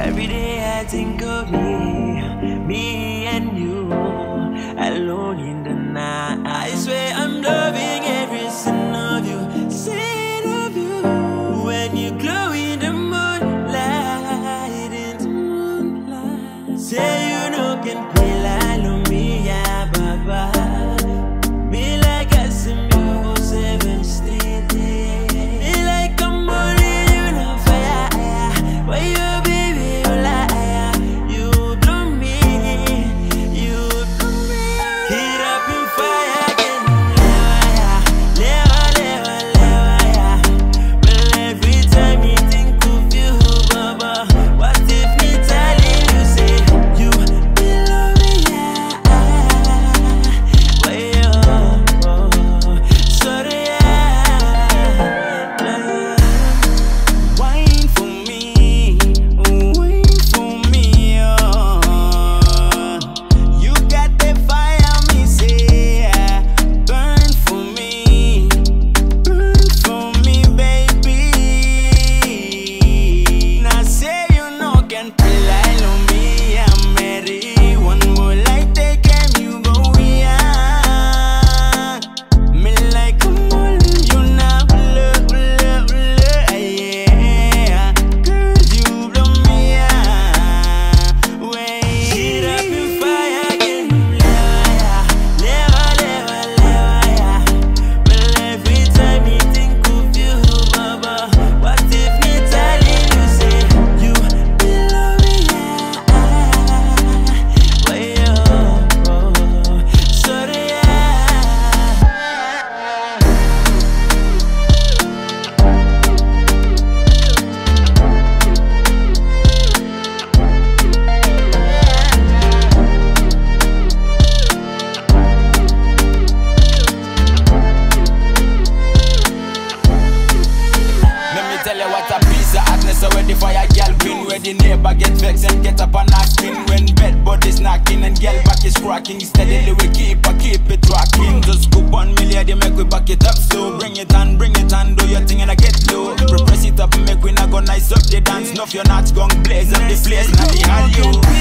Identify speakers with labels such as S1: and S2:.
S1: Every day I think of me, me
S2: tell you what a piece of hotness already for your girl pin Where the neighbor get vexed and get up and asking When bed buddies knocking and girl back is cracking Steadily we keep a keep it rocking. Just scoop one million, they make we back it up so Bring it on, bring it on, do your thing and I get low. Repress it up make we not go nice up the dance. Nuff your not gon' blaze up the place, not the you